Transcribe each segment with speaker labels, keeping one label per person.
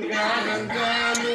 Speaker 1: kadang-kadang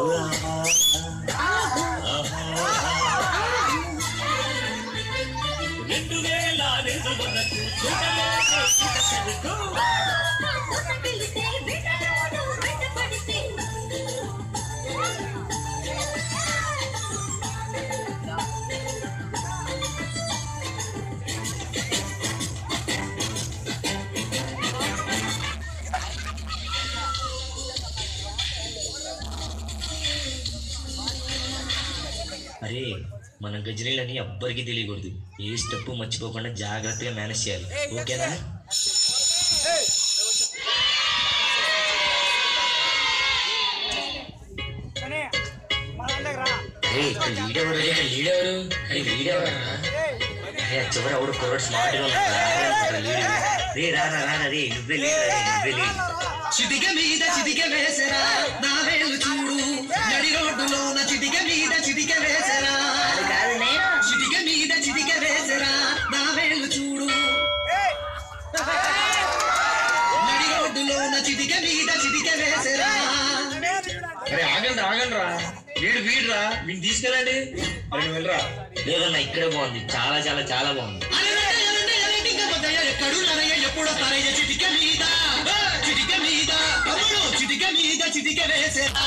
Speaker 1: Wow.
Speaker 2: అరే మన గజనీలని ఎవ్వరికి తెలియకూడదు. ఏ స్టెప్ మర్చిపోకుండా జాగ్రత్తగా మేనేజ్ చేయాలి. ఓకేనా? అరే ఇక్కడ లీడెవరు రే, ఇక్కడ లీడెవరు అరే లీడెవరు అరే చివరి ఎవడు కుర్రాడు స్మార్ట్గా ఉన్నాడు. రా, రా, లీడు. రే రా రా రా రే నువ్వే లీడు రా, రే, నువ్వే లీడు
Speaker 3: చిటిక మీద చిటిక వేసరా? నా వేలు చూడు. నడి రోడ్డులోన చిటిక మీద చిటిక వేసరా? చిటిక మీద చిటిక వేసరా.
Speaker 4: అరే ఆగండి ఆగండి రా వీడు వీడురా. వీడిని తీసుకెళ్ళండి. అరే వెళ్ళరా?
Speaker 2: లేదన్నా ఇక్కడే బాగుంది. చాలా చాలా చాలా బాగుంది.
Speaker 3: పోతాయా? ఎక్కడున్నారయ్యా? ఎప్పుడొస్తారయ్యా? చిటిక మీద చిటిక మీద చిటిక మీద చిటిక వేసరా.